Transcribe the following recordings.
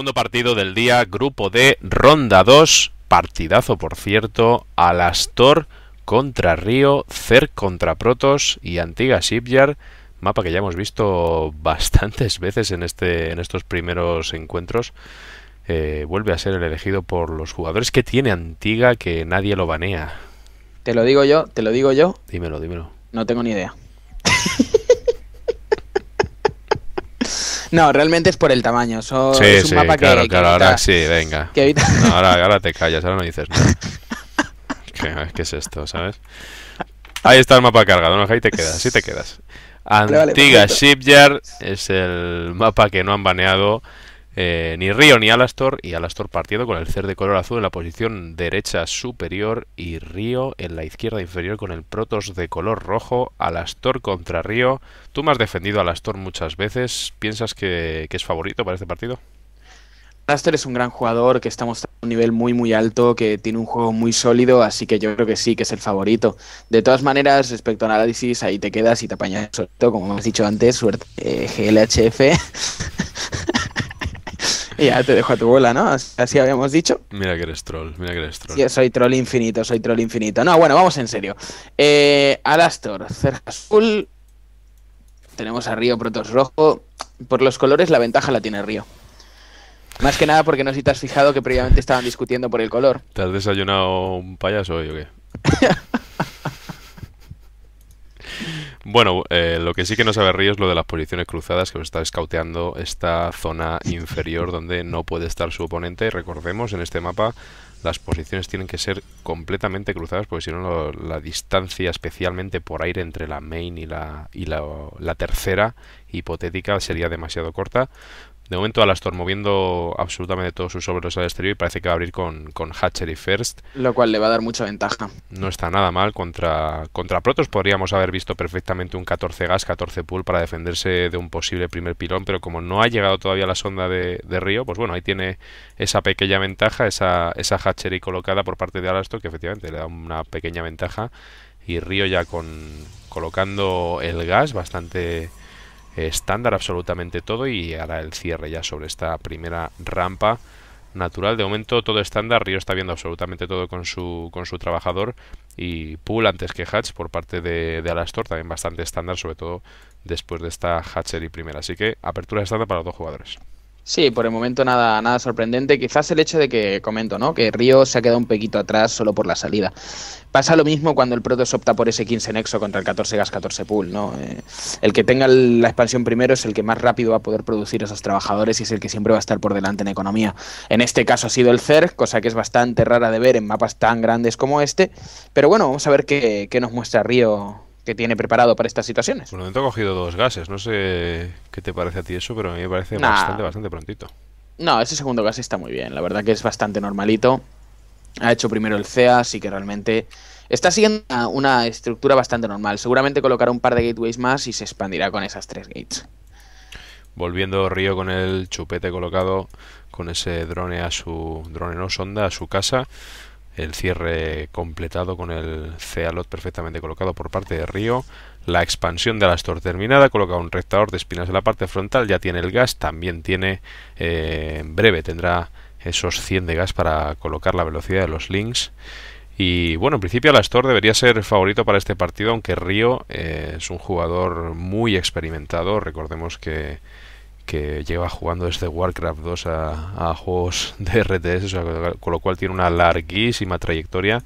Segundo partido del día, grupo de ronda 2, partidazo por cierto, Alastor contra Río, Cer contra Protos y Antigua Shipyard, mapa que ya hemos visto bastantes veces en, este, en estos primeros encuentros. Eh, vuelve a ser el elegido por los jugadores que tiene Antigua que nadie lo banea. Te lo digo yo, te lo digo yo. Dímelo, dímelo. No tengo ni idea. No, realmente es por el tamaño. So, Sí, es un sí, mapa que, claro, que claro, evita- ahora sí, venga. que evita- No, ahora, ahora te callas, ahora no dices nada. ¿Qué, qué es esto, sabes? Ahí está el mapa cargado, ¿no? Ahí te quedas, sí te quedas. Vale, vale, Antigua perfecto. Shipyard es el mapa que no han baneado eh, ni Río ni Alastor y Alastor partiendo con el cer de color azul en la posición derecha superior y Río en la izquierda inferior con el Protos de color rojo. Alastor contra Río. Tú me has defendido a Alastor muchas veces. ¿Piensas que, que es favorito para este partido? Raster es un gran jugador que está mostrando un nivel muy muy alto, que tiene un juego muy sólido, así que yo creo que sí, que es el favorito. De todas maneras, respecto al análisis, ahí te quedas y te apañas solito, como has dicho antes, suerte eh, GLHF. y ya te dejo a tu bola, ¿no? Así habíamos dicho. Mira que eres troll, mira que eres troll. Sí, soy troll infinito, soy troll infinito. No, bueno, vamos en serio. Eh, Alastor, Cerja Azul. Tenemos a Río Protos Rojo. Por los colores la ventaja la tiene Río. Más que nada porque no sé si te has fijado que previamente estaban discutiendo por el color. ¿Te has desayunado un payaso hoy o qué? Bueno, eh, lo que sí que no sabe Río es lo de las posiciones cruzadas, que os está escauteando esta zona inferior donde no puede estar su oponente. Recordemos, en este mapa las posiciones tienen que ser completamente cruzadas, porque si no la distancia, especialmente por aire entre la main y la, y la tercera hipotética, sería demasiado corta. De momento Alastor moviendo absolutamente todos sus sobres al exterior y parece que va a abrir con, con Hatchery First. Lo cual le va a dar mucha ventaja. No está nada mal contra, contra Protos. Podríamos haber visto perfectamente un 14 gas, 14 pool para defenderse de un posible primer pilón, pero como no ha llegado todavía la sonda de, de Río, pues bueno, ahí tiene esa pequeña ventaja, esa, esa hatchery colocada por parte de Alastor, que efectivamente le da una pequeña ventaja. Y Río ya con colocando el gas bastante estándar absolutamente todo y hará el cierre ya sobre esta primera rampa natural. De momento todo estándar. Río está viendo absolutamente todo con su, con su trabajador. Y Pool antes que Hatch por parte de, de Alastor. También bastante estándar, sobre todo después de esta Hatchery primera. Así que apertura estándar para los dos jugadores. Sí, por el momento nada, nada sorprendente. Quizás el hecho de que comento, ¿no? Que Río se ha quedado un poquito atrás solo por la salida. Pasa lo mismo cuando el Protoss opta por ese 15 Nexo contra el 14 Gas 14 Pool, ¿no? Eh, el que tenga la expansión primero es el que más rápido va a poder producir esos trabajadores y es el que siempre va a estar por delante en economía. En este caso ha sido el CER, cosa que es bastante rara de ver en mapas tan grandes como este. Pero bueno, vamos a ver qué, qué nos muestra Río que tiene preparado para estas situaciones. Por el momento ha cogido dos gases. No sé qué te parece a ti eso, pero a mí me parece Nah. bastante, bastante prontito. No, ese segundo gas está muy bien. La verdad que es bastante normalito. Ha hecho primero el CEA, así que realmente está siguiendo una, una estructura bastante normal. Seguramente colocará un par de gateways más y se expandirá con esas tres gates. Volviendo Río con el chupete colocado con ese drone a su drone no sonda a su casa. El cierre completado con el Cealot perfectamente colocado por parte de Río. La expansión de Alastor terminada. Coloca un rectador de espinas en la parte frontal. Ya tiene el gas. También tiene. eh, en breve tendrá esos 100 de gas para colocar la velocidad de los links. Y bueno, en principio Alastor debería ser favorito para este partido, aunque Río eh, es un jugador muy experimentado. Recordemos que, que lleva jugando desde Warcraft 2 a, juegos de RTS, con lo cual tiene una larguísima trayectoria.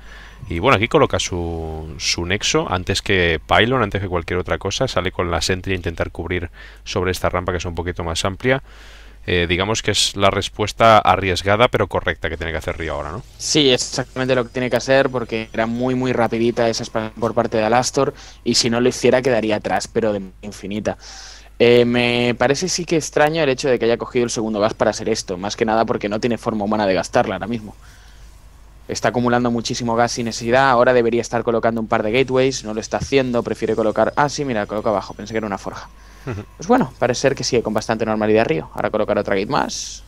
Y bueno, aquí coloca su, su nexo antes que Pylon, antes que cualquier otra cosa. Sale con la Sentry a intentar cubrir sobre esta rampa que es un poquito más amplia. Eh, digamos que es la respuesta arriesgada pero correcta que tiene que hacer Río ahora, ¿no? Sí, es exactamente lo que tiene que hacer porque era muy muy rapidita esa por parte de Alastor y si no lo hiciera quedaría atrás, pero de infinita. Eh, me parece sí que extraño el hecho de que haya cogido el segundo gas para hacer esto, más que nada porque no tiene forma humana de gastarla ahora mismo. Está acumulando muchísimo gas sin necesidad, ahora debería estar colocando un par de gateways, no lo está haciendo, prefiere colocar... Ah, sí, mira, coloca abajo, pensé que era una forja. Pues bueno, parece ser que sigue con bastante normalidad Río. Ahora colocar otra gate más.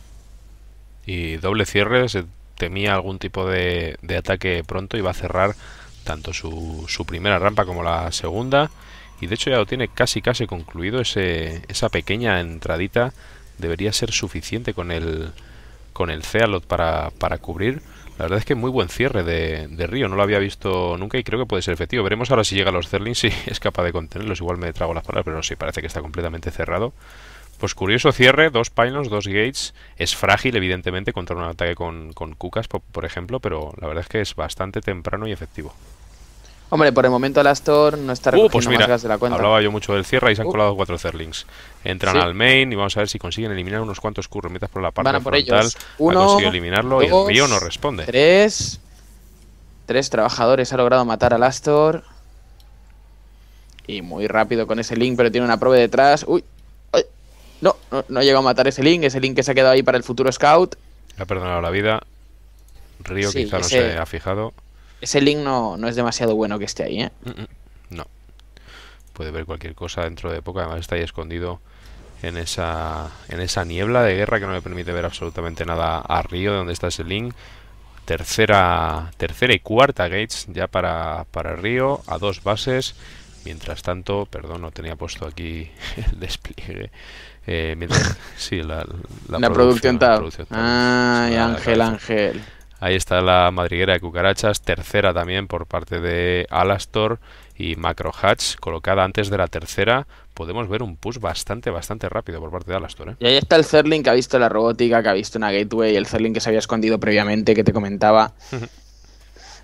Y doble cierre, se temía algún tipo de, de ataque pronto y va a cerrar tanto su, su primera rampa como la segunda. Y de hecho ya lo tiene casi casi concluido. Ese, esa pequeña entradita debería ser suficiente con el con el Cealot para, para cubrir. La verdad es que muy buen cierre de, Río, no lo había visto nunca y creo que puede ser efectivo. Veremos ahora si llega a los Zerlings si es capaz de contenerlos. Igual me trago las palabras, pero no, sí, parece que está completamente cerrado. Pues curioso cierre, dos pylons, dos gates. Es frágil, evidentemente, contra un ataque con, con Kukas, por, por, ejemplo, pero la verdad es que es bastante temprano y efectivo. Hombre, por el momento el Astor no está recogiendo uh, pues mira, más gas de la cuenta. Hablaba yo mucho del cierre y se han uh. colado cuatro Zerlings. Entran sí. al main y vamos a ver si consiguen eliminar unos cuantos curremitas por la parte Van por frontal. Ellos. Uno, ha conseguido eliminarlo dos, y el Río no responde. Tres. Tres trabajadores ha logrado matar al Astor. Y muy rápido con ese link, pero tiene una probe detrás. Uy, no, no, no ha llegado a matar ese Link, ese Link que se ha quedado ahí para el futuro Scout. Le ha perdonado la vida. Río sí, quizá ese, no se ha fijado. Ese Link no, no, es demasiado bueno que esté ahí, ¿eh? No. Puede ver cualquier cosa dentro de poco, además está ahí escondido en esa, en esa niebla de guerra que no le permite ver absolutamente nada a Río, de donde está ese Link. Tercera, tercera y cuarta gates ya para, para Río, a dos bases. Mientras tanto, perdón, no tenía puesto aquí el despliegue. Eh, mientras, sí, la, la, la producción, tab. Producción tab. Sí, Ángel, Ángel. Ahí está la madriguera de cucarachas, tercera también por parte de Alastor y Macro Hatch, colocada antes de la tercera. Podemos ver un push bastante, bastante rápido por parte de Alastor. ¿eh? Y ahí está el Zerling que ha visto la robótica, que ha visto una gateway, el Zerling que se había escondido previamente, que te comentaba.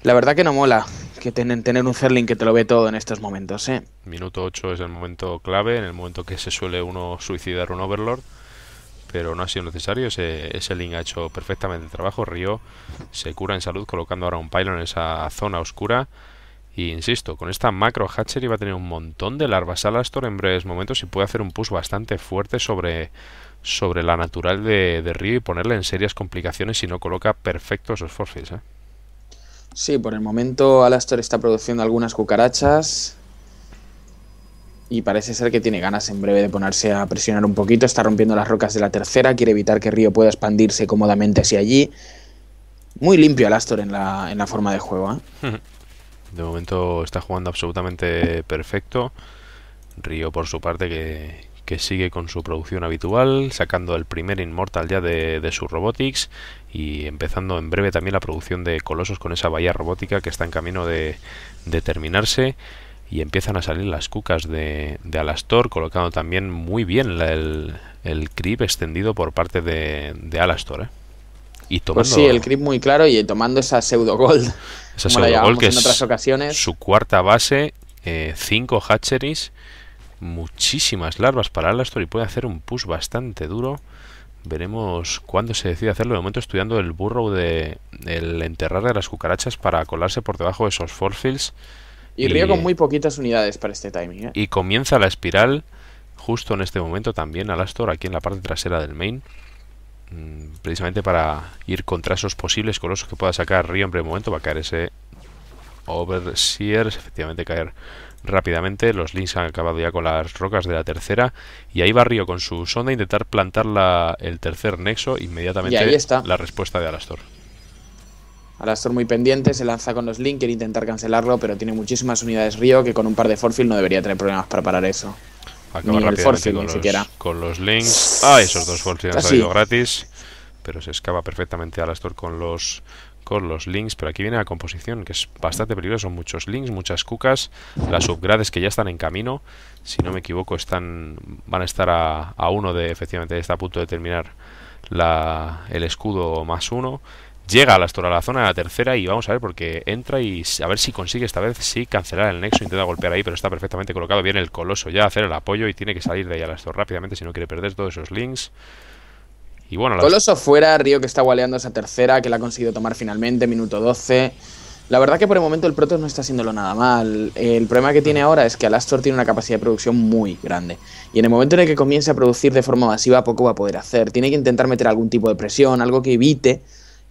La verdad que no mola que tener, tener un Zerling que te lo ve todo en estos momentos, ¿eh? Minuto 8 es el momento clave, en el momento que se suele uno suicidar un Overlord, pero no ha sido necesario, ese, ese Link ha hecho perfectamente el trabajo, Río se cura en salud colocando ahora un pylon en esa zona oscura, y insisto, con esta macro hatchery va a tener un montón de larvas Alastor en breves momentos y puede hacer un push bastante fuerte sobre, sobre la natural de, de Río y ponerle en serias complicaciones si no coloca perfectos forces, ¿eh? Sí, por el momento Alastor está produciendo algunas cucarachas y parece ser que tiene ganas en breve de ponerse a presionar un poquito. Está rompiendo las rocas de la tercera, quiere evitar que Río pueda expandirse cómodamente hacia allí. Muy limpio Alastor en la, en la forma de juego. ¿eh? De momento está jugando absolutamente perfecto. Río por su parte que, que sigue con su producción habitual, sacando el primer Inmortal ya de, de su Robotics y empezando en breve también la producción de Colosos con esa bahía robótica que está en camino de, de terminarse y empiezan a salir las cucas de, de Alastor, colocando también muy bien la, el, el creep extendido por parte de, de Alastor. ¿eh? Y tomando, pues sí, el creep muy claro y tomando esa pseudo gold. Esa pseudo gold que en otras ocasiones. su cuarta base, eh, cinco hatcheries, muchísimas larvas para Alastor y puede hacer un push bastante duro. Veremos cuándo se decide hacerlo. De momento estudiando el burrow de el enterrar de las cucarachas para colarse por debajo de esos forfields. Y, y Río con muy poquitas unidades para este timing. ¿eh? Y comienza la espiral justo en este momento también Alastor aquí en la parte trasera del main. Mmm, precisamente para ir contra esos posibles colosos que pueda sacar Río en breve momento. Va a caer ese Overseer, efectivamente caer rápidamente. Los links han acabado ya con las rocas de la tercera. Y ahí va Río con su sonda a intentar plantar la, el tercer nexo. Inmediatamente y ahí está. la respuesta de Alastor. Alastor muy pendiente, se lanza con los links, quiere intentar cancelarlo, pero tiene muchísimas unidades Río que con un par de forfield no debería tener problemas para parar eso. Acaba ni el forfield, con, ni los, siquiera. con los links. Ah, esos dos forfield han Así. salido gratis. Pero se escapa perfectamente Alastor con los con los links, pero aquí viene la composición, que es bastante peligrosa, son muchos links, muchas cucas, las upgrades que ya están en camino, si no me equivoco, están van a estar a, a uno de, efectivamente, está a punto de terminar la, el escudo más uno, llega la, a la zona de la tercera y vamos a ver porque entra y a ver si consigue esta vez sí cancelar el nexo, intenta golpear ahí, pero está perfectamente colocado, viene el coloso ya a hacer el apoyo y tiene que salir de ahí la rápidamente si no quiere perder todos esos links. Y bueno. Coloso fuera, Río que está gualeando esa tercera, que la ha conseguido tomar finalmente, minuto 12. La verdad que por el momento el Protoss no está haciéndolo nada mal. El problema que tiene ahora es que Alastor tiene una capacidad de producción muy grande. Y en el momento en el que comience a producir de forma masiva, poco va a poder hacer. Tiene que intentar meter algún tipo de presión, algo que evite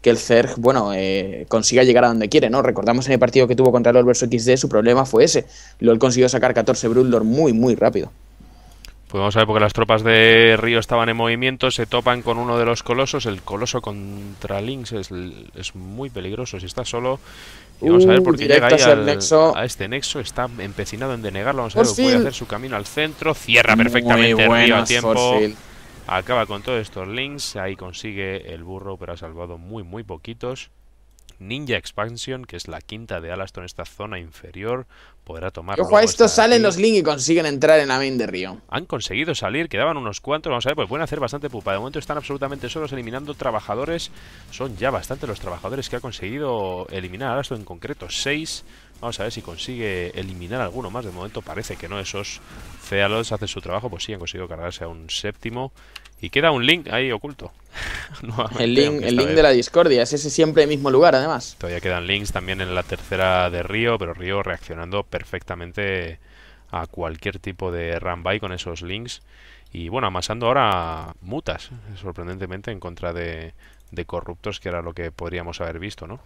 que el Zerg, bueno, eh, consiga llegar a donde quiere, ¿no? Recordamos en el partido que tuvo contra el versus XD, su problema fue ese. LOL consiguió sacar 14 Broodlord muy, muy rápido. Pues vamos a ver porque las tropas de Río estaban en movimiento, se topan con uno de los colosos, el coloso contra Lynx es, es muy peligroso si está solo. Y vamos uh, a ver por qué llega ahí al, nexo. a este nexo, está empecinado en denegarlo, vamos a ver, puede hacer su camino al centro, cierra perfectamente Río a tiempo. Acaba con todos estos links. Ahí consigue el burro, pero ha salvado muy, muy poquitos. Ninja Expansion, que es la quinta de Alastor en esta zona inferior, podrá tomar. Ojo, a estos salen los links y consiguen entrar en la main de Río. Han conseguido salir, quedaban unos cuantos, vamos a ver, pues pueden hacer bastante pupa. De momento están absolutamente solos eliminando trabajadores. Son ya bastante los trabajadores que ha conseguido eliminar Alastor, en concreto seis. Vamos a ver si consigue eliminar alguno más. De momento parece que no. Esos Cealots hacen su trabajo, pues sí, han conseguido cargarse a un séptimo. Y queda un link ahí oculto. el link, el link de la discordia, es ese siempre el mismo lugar, además. Todavía quedan links también en la tercera de Río, pero Río reaccionando perfectamente a cualquier tipo de by con esos links. Y bueno, amasando ahora mutas, sorprendentemente, en contra de, de corruptos, que era lo que podríamos haber visto, ¿no?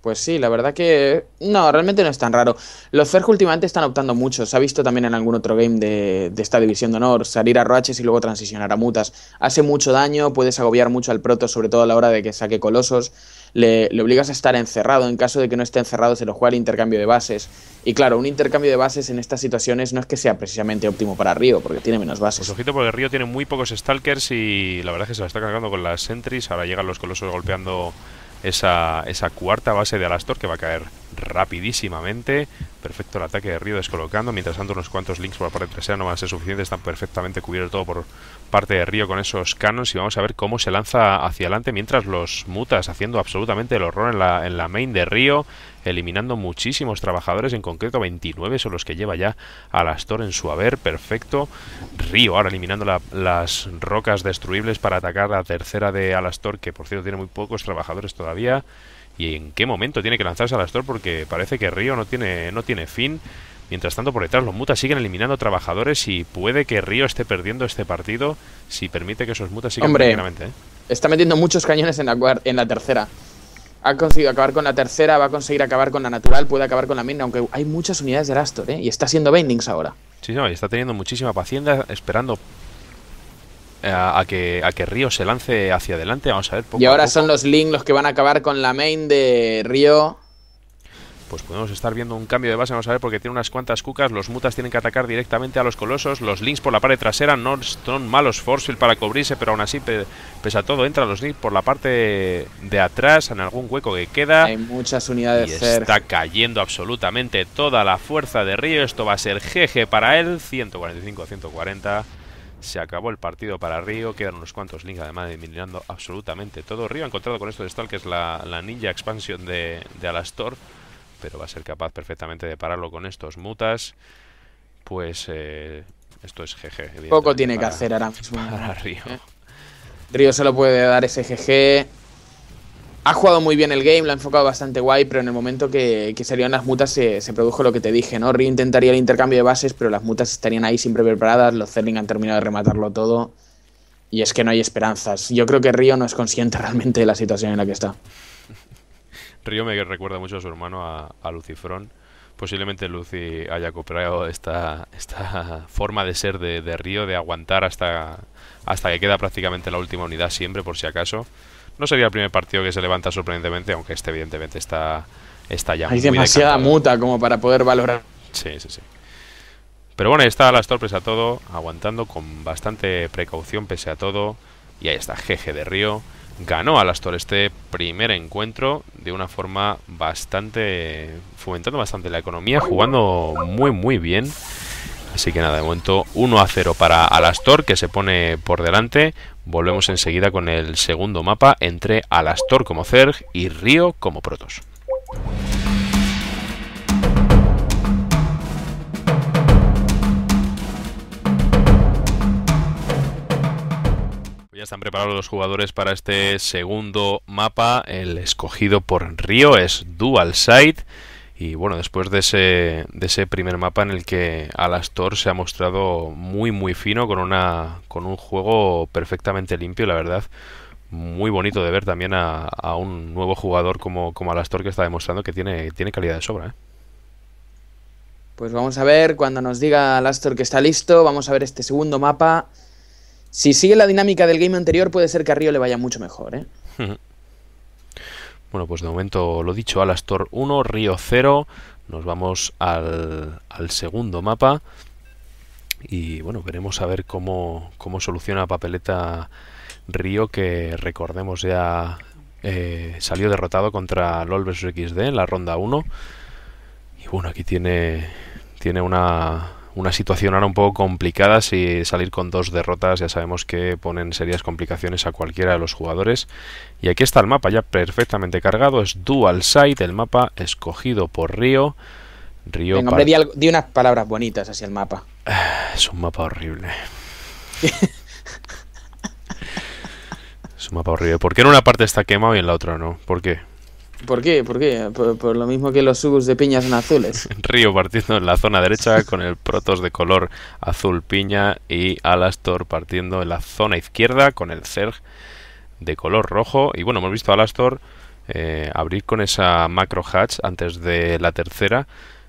Pues sí, la verdad que no, realmente no es tan raro. Los Zerg últimamente están optando mucho. Se ha visto también en algún otro game de, esta división de honor, salir a roaches y luego transicionar a mutas. Hace mucho daño, puedes agobiar mucho al proto, sobre todo a la hora de que saque colosos. Le, obligas a estar encerrado. En caso de que no esté encerrado, se lo juega el intercambio de bases. Y claro, un intercambio de bases en estas situaciones no es que sea precisamente óptimo para Río, porque tiene menos bases. Pues ojito, porque Río tiene muy pocos Stalkers y la verdad es que se la está cargando con las sentries. Ahora llegan los colosos golpeando esa, esa cuarta base de Alastor que va a caer rapidísimamente. Perfecto el ataque de Río descolocando. Mientras tanto, unos cuantos links por la parte trasera no van a ser suficientes. Están perfectamente cubiertos todo por parte de Río con esos canos. Y vamos a ver cómo se lanza hacia adelante. Mientras los mutas haciendo absolutamente el horror en la, en la main de Río. Eliminando muchísimos trabajadores. En concreto, 29 son los que lleva ya Alastor en su haber. Perfecto. Río ahora eliminando las rocas destruibles para atacar la tercera de Alastor. Que por cierto tiene muy pocos trabajadores todavía y en qué momento tiene que lanzarse al Astor porque parece que Río no tiene, no tiene fin. Mientras tanto, por detrás los mutas siguen eliminando trabajadores y puede que Río esté perdiendo este partido si permite que esos mutas sigan Hombre, ¿eh? Está metiendo muchos cañones en la, en la tercera. Ha conseguido acabar con la tercera, va a conseguir acabar con la natural, puede acabar con la mina, aunque hay muchas unidades de Astor, ¿eh? Y está haciendo Bindings ahora. Sí, no, y está teniendo muchísima paciencia, esperando a, que, a que Río se lance hacia adelante. Vamos a ver. y ahora son los Link los que van a acabar con la main de Río. Pues podemos estar viendo un cambio de base, vamos a ver, porque tiene unas cuantas cucas. Los mutas tienen que atacar directamente a los colosos. Los links por la parte trasera no son malos Forcefield para cubrirse, pero aún así, pese a todo, entran los links por la parte de atrás, en algún hueco que queda. Hay muchas unidades y Está cayendo absolutamente toda la fuerza de Río. Esto va a ser GG para él. 145-140. Se acabó el partido para Río, quedan unos cuantos links además eliminando absolutamente todo. Río ha encontrado con esto de Stalk, que es la, ninja expansión de, de, Alastor, pero va a ser capaz perfectamente de pararlo con estos mutas. Pues eh, esto es GG. Poco tiene que hacer ahora mismo. Para Río. Río solo puede dar ese GG ha jugado muy bien el game, lo ha enfocado bastante guay, pero en el momento que, que salieron las mutas se, produjo lo que te dije, ¿no? Río intentaría el intercambio de bases, pero las mutas estarían ahí siempre preparadas, los Zerling han terminado de rematarlo todo, y es que no hay esperanzas. Yo creo que Río no es consciente realmente de la situación en la que está. Río me recuerda mucho a su hermano, a, a Lucifrón. Posiblemente Lucy haya copiado esta, esta forma de ser de, de Río, de aguantar hasta, hasta que queda prácticamente la última unidad siempre, por si acaso. No sería el primer partido que se levanta sorprendentemente, aunque este evidentemente está, está ya Hay demasiada muta como para poder valorar. Sí, sí, sí. Pero bueno, ahí está las torpes a todo, aguantando con bastante precaución pese a todo. Y ahí está, Jeje de Río. Ganó a Astor este primer encuentro de una forma bastante... fomentando bastante la economía, jugando muy muy bien. Así que nada, de momento 1 a 0 para Alastor que se pone por delante. Volvemos enseguida con el segundo mapa entre Alastor como Zerg y Río como Protos. Ya están preparados los jugadores para este segundo mapa. El escogido por Río es Dual Side. Y bueno, después de ese, de ese primer mapa en el que Alastor se ha mostrado muy muy fino con una con un juego perfectamente limpio, la verdad, muy bonito de ver también a, un nuevo jugador como, como Alastor que está demostrando que tiene, tiene calidad de sobra. ¿eh? Pues vamos a ver, cuando nos diga Alastor que está listo, vamos a ver este segundo mapa. Si sigue la dinámica del game anterior, puede ser que a Río le vaya mucho mejor, ¿eh? Bueno, pues de momento lo dicho, Alastor 1, Río 0. Nos vamos al, segundo mapa. Y bueno, veremos a ver cómo, cómo soluciona papeleta Río, que recordemos ya eh, salió derrotado contra LOL vs XD en la ronda 1. Y bueno, aquí tiene, tiene una, una situación ahora un poco complicada si salir con dos derrotas ya sabemos que ponen serias complicaciones a cualquiera de los jugadores. Y aquí está el mapa ya perfectamente cargado es dual side el mapa escogido por Río Río Venga, hombre, di, unas palabras bonitas hacia el mapa. Es un mapa horrible. Es un mapa horrible. ¿por qué en una parte está quemado y en la otra no? ¿por qué? ¿Por qué? ¿Por qué? Por, lo mismo que los subs de piña son azules. Río partiendo en la zona derecha con el Protos de color azul piña y Alastor partiendo en la zona izquierda con el Zerg de color rojo. Y bueno, hemos visto a Alastor eh, abrir con esa macro hatch antes de la tercera.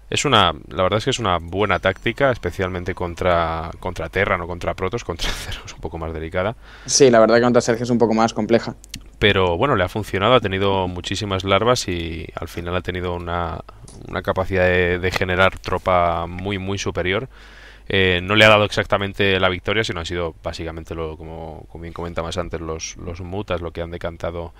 Es una, la verdad es que es una buena táctica, especialmente contra, contra Terra, no contra Protos, contra Zerg es un poco más delicada. Sí, la verdad que contra Sergio es un poco más compleja pero bueno, le ha funcionado, ha tenido muchísimas larvas y al final ha tenido una, una capacidad de, generar tropa muy, muy superior. Eh, no le ha dado exactamente la victoria, sino ha sido básicamente, lo, como, como bien comentabas antes, los, los mutas lo que han decantado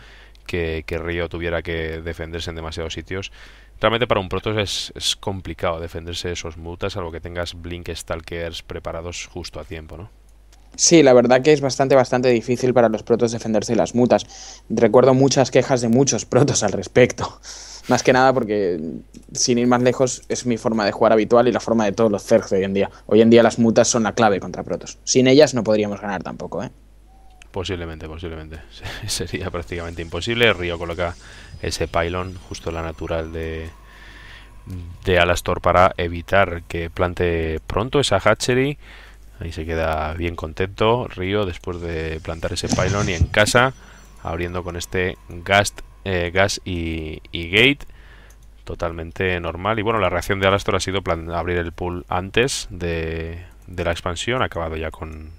que, que Río tuviera que defenderse en demasiados sitios. Realmente para un Protoss es, es complicado defenderse esos mutas, algo que tengas Blink Stalkers preparados justo a tiempo, ¿no? Sí, la verdad que es bastante, bastante difícil para los protos defenderse de las mutas. Recuerdo muchas quejas de muchos protos al respecto. Más que nada porque, sin ir más lejos, es mi forma de jugar habitual y la forma de todos los Zergs de hoy en día. Hoy en día las mutas son la clave contra protos. Sin ellas no podríamos ganar tampoco, ¿eh? Posiblemente, posiblemente. Sería prácticamente imposible. Río coloca ese pylon justo la natural de, de Alastor para evitar que plante pronto esa hatchery. Ahí se queda bien contento Río después de plantar ese pylon y en casa abriendo con este gas, eh, gas y, gate totalmente normal. Y bueno, la reacción de Alastor ha sido abrir el pool antes de, la expansión. Ha acabado ya con,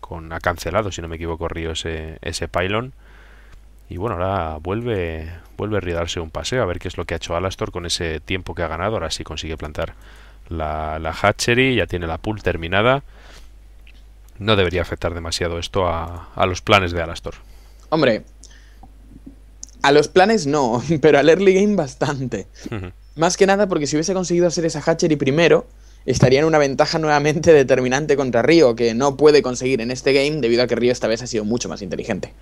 con... Ha cancelado, si no me equivoco, Río ese, ese pylon. Y bueno, ahora vuelve, vuelve a darse un paseo a ver qué es lo que ha hecho Alastor con ese tiempo que ha ganado. Ahora sí consigue plantar la, la hatchery, ya tiene la pool terminada no debería afectar demasiado esto a, los planes de Alastor. Hombre, a los planes no, pero al early game bastante. Más que nada porque si hubiese conseguido hacer esa hatchery primero, estaría en una ventaja nuevamente determinante contra Río, que no puede conseguir en este game debido a que Río esta vez ha sido mucho más inteligente.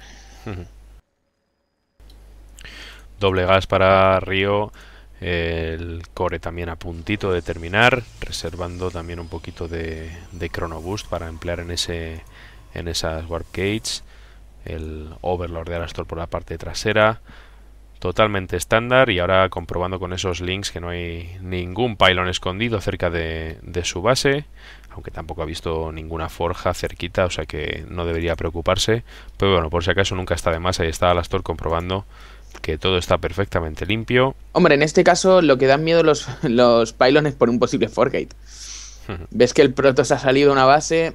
Doble gas para Río el core también a puntito de terminar, reservando también un poquito de, de chrono boost para emplear en ese en esas warp gates, el overlord de Alastor por la parte trasera, totalmente estándar y ahora comprobando con esos links que no hay ningún pylon escondido cerca de, de su base, aunque tampoco ha visto ninguna forja cerquita, o sea que no debería preocuparse, pero bueno, por si acaso nunca está de más, ahí está Alastor comprobando que todo está perfectamente limpio. Hombre, en este caso lo que dan miedo los, los pylones por un posible forgate. Ves que el Protoss ha salido a una base,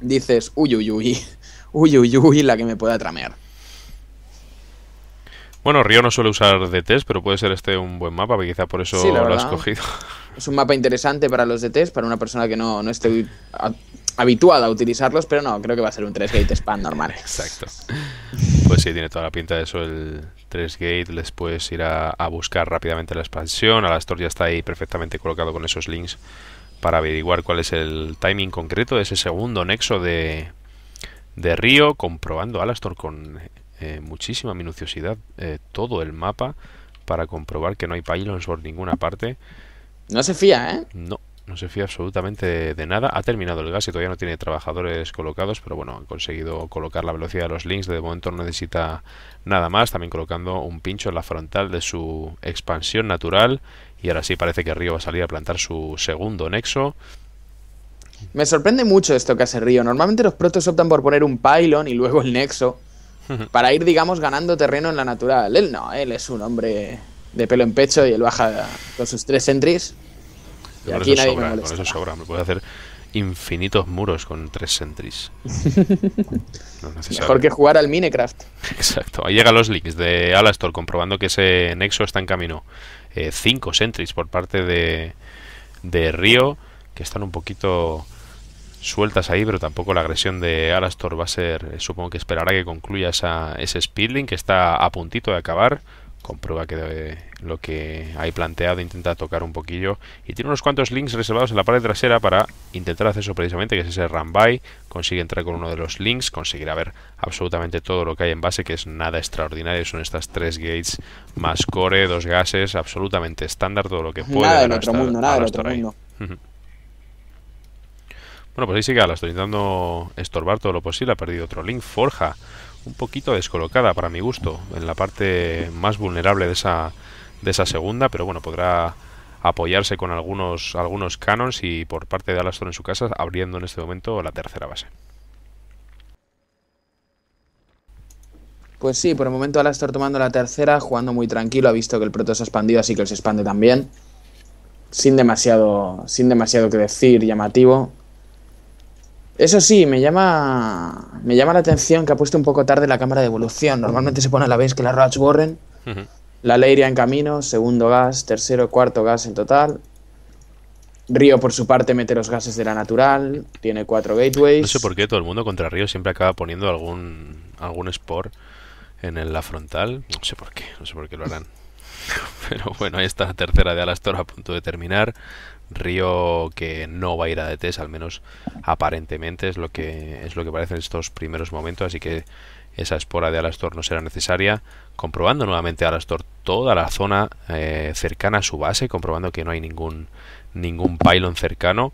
dices, uy, uy, uy, uy, uy, uy, la que me pueda tramear. Bueno, Río no suele usar DTs, pero puede ser este un buen mapa, quizá por eso lo ha escogido. Es un mapa interesante para los DTs, para una persona que no, no esté habituada a utilizarlos, pero no, creo que va a ser un 3 gate spam normal. Exacto. Pues sí, tiene toda la pinta de eso el 3 gate, les puedes ir a, buscar rápidamente la expansión, Alastor ya está ahí perfectamente colocado con esos links para averiguar cuál es el timing concreto de ese segundo nexo de, de Río, comprobando Alastor con eh, muchísima minuciosidad eh, todo el mapa para comprobar que no hay pylons por ninguna parte. No se fía, ¿eh? No, no se fía absolutamente de, nada. Ha terminado el gas y todavía no tiene trabajadores colocados, pero bueno, ha conseguido colocar la velocidad de los links. De momento no necesita nada más. También colocando un pincho en la frontal de su expansión natural. Y ahora sí parece que Río va a salir a plantar su segundo nexo. Me sorprende mucho esto que hace Río. Normalmente los protos optan por poner un pylon y luego el nexo. para ir, digamos, ganando terreno en la natural. Él no, él es un hombre de pelo en pecho y él baja con sus tres entries y con, eso sobra, con eso sobra, me puede hacer infinitos muros con tres sentries. Mejor que jugar al Minecraft. Exacto. Ahí llegan los links de Alastor comprobando que ese nexo está en camino. Eh, cinco sentries por parte de, de Río, que están un poquito sueltas ahí, pero tampoco la agresión de Alastor va a ser, eh, supongo que esperará que concluya esa, ese speedling que está a puntito de acabar. Comprueba que eh, lo que hay planteado intenta tocar un poquillo. Y tiene unos cuantos links reservados en la pared trasera para intentar hacer eso precisamente, que es ese run by. Consigue entrar con uno de los links, conseguirá ver absolutamente todo lo que hay en base, que es nada extraordinario. Son estas tres gates más core, dos gases, absolutamente estándar, todo lo que puede. Nada del otro mundo, nada del otro mundo. Bueno, pues ahí sigue estoy intentando estorbar todo lo posible. Ha perdido otro link. Forja, un poquito descolocada para mi gusto, en la parte más vulnerable de esa, de esa segunda, pero bueno, podrá apoyarse con algunos, algunos canons y por parte de Alastor en su casa, abriendo en este momento la tercera base. Pues sí, por el momento Alastor tomando la tercera, jugando muy tranquilo, ha visto que el proto se ha expandido, así que él se expande también. Sin demasiado, sin demasiado que decir, llamativo. Eso sí, me llama, me llama la atención que ha puesto un poco tarde la cámara de evolución. Normalmente se pone a la vez que la Roach Warren. La Leiria en camino, segundo gas, tercero, cuarto gas en total. Río, por su parte, mete los gases de la natural. Tiene cuatro gateways. No sé por qué todo el mundo contra Río siempre acaba poniendo algún, algún spore en la frontal. No sé por qué, no sé por qué lo harán. Pero bueno, ahí está la tercera de Alastor a punto de terminar. Río que no va a ir a DTs, al menos aparentemente es lo que es lo que parece en estos primeros momentos, así que esa espora de Alastor no será necesaria. Comprobando nuevamente Alastor toda la zona eh, cercana a su base, comprobando que no hay ningún ningún pylon cercano.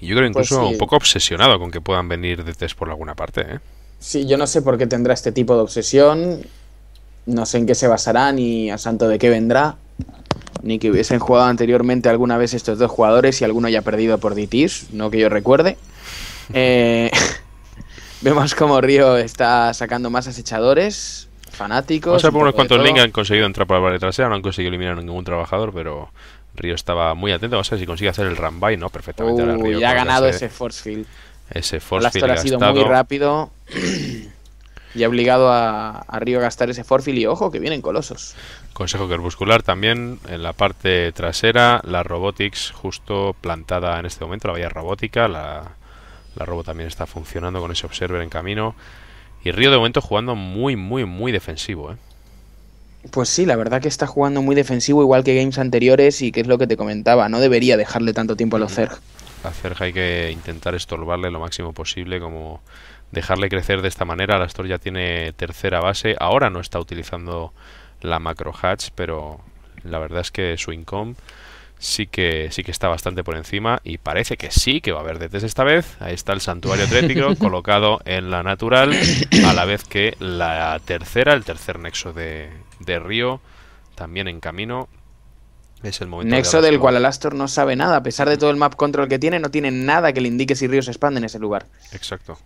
Y yo creo pues incluso un poco obsesionado con que puedan venir DTs por alguna parte. ¿eh? Sí, yo no sé por qué tendrá este tipo de obsesión. No sé en qué se basará ni a santo de qué vendrá ni que hubiesen jugado anteriormente alguna vez estos dos jugadores y alguno haya perdido por DTs, no que yo recuerde. Eh, vemos como Río está sacando más acechadores, fanáticos. O sea, por unos cuantos Link han conseguido entrar por la pared trasera, no han conseguido eliminar a ningún trabajador, pero Río estaba muy atento. Vamos a ver si consigue hacer el run by, ¿no? Perfectamente. Uh, ya ha ganado ese force field. Ese force field. ha sido muy rápido. y ha obligado a, Río a gastar ese forfil y ojo que vienen colosos. Consejo crepuscular también en la parte trasera, la robotics justo plantada en este momento, la valla robótica, la, la robot también está funcionando con ese observer en camino y Río de momento jugando muy muy muy defensivo, ¿eh? Pues sí, la verdad que está jugando muy defensivo igual que games anteriores y que es lo que te comentaba, no debería dejarle tanto tiempo a los Zerg. A Zerg hay que intentar estorbarle lo máximo posible como dejarle crecer de esta manera. La Astor ya tiene tercera base. Ahora no está utilizando la macro hatch, pero la verdad es que su income sí que sí que está bastante por encima y parece que sí que va a haber DTs esta vez. Ahí está el santuario atlético colocado en la natural, a la vez que la tercera, el tercer nexo de, de Río, también en camino. Es el momento Nexo del cual Alastor no sabe nada, a pesar de todo el map control que tiene, no tiene nada que le indique si Río se expande en ese lugar. Exacto.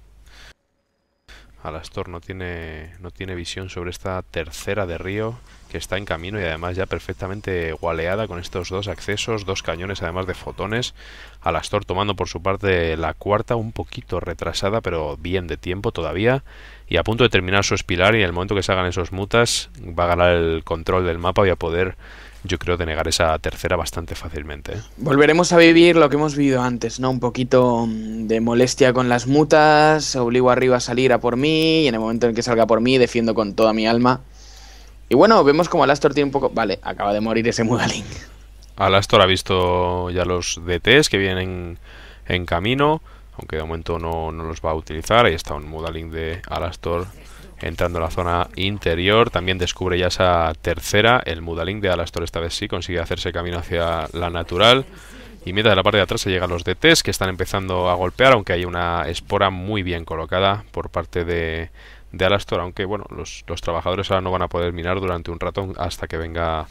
Alastor no tiene, no tiene visión sobre esta tercera de río que está en camino y además ya perfectamente gualeada con estos dos accesos, dos cañones además de fotones. Alastor tomando por su parte la cuarta, un poquito retrasada pero bien de tiempo todavía y a punto de terminar su espilar y en el momento que se hagan esos mutas va a ganar el control del mapa y a poder yo creo denegar esa tercera bastante fácilmente. ¿eh? Volveremos a vivir lo que hemos vivido antes, ¿no? Un poquito mm, de molestia con las mutas, obligo arriba a salir a por mí y en el momento en que salga por mí defiendo con toda mi alma. Y bueno, vemos como Alastor tiene un poco... Vale, acaba de morir ese Mudalink. Alastor ha visto ya los DTs que vienen en camino, aunque de momento no, no los va a utilizar. Ahí está un Mudalink de Alastor entrando a la zona interior. También descubre ya esa tercera. El Mudalink de Alastor esta vez sí consigue hacerse camino hacia la natural. Y mientras de la parte de atrás se llegan los DTs que están empezando a golpear, aunque hay una espora muy bien colocada por parte de, de Alastor. Aunque bueno, los, los trabajadores ahora no van a poder minar durante un rato hasta que venga